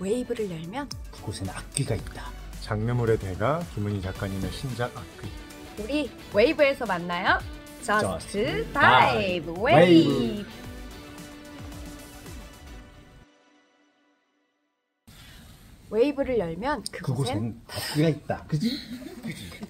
웨이브를 열면 그곳에는 악귀가 있다. 장르물의 대가 김은희 작가님의 신작 악귀. 우리 웨이브에서 만나요. Just Just dive. dive 웨이브. 웨이브를 열면 그곳엔 그곳에는 악귀가 있다. 그지? 그지?